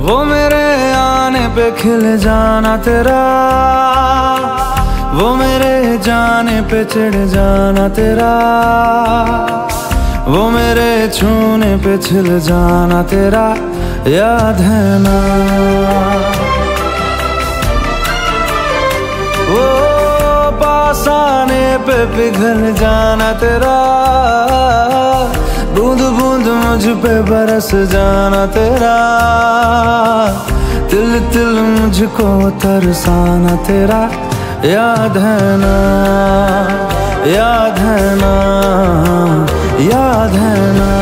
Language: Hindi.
वो मेरे आने पे खिल जाना तेरा। वो मेरे जाने पे चिढ़ जाना तेरा। वो मेरे छूने पे छिल जाना तेरा। याद है ना। वो पास आने पे पिघल जाना तेरा। बूंद बूंद मुझ पे बरस जाना तेरा। तिल तिल मुझको तरसाना तेरा। याद है ना याद है ना याद है ना।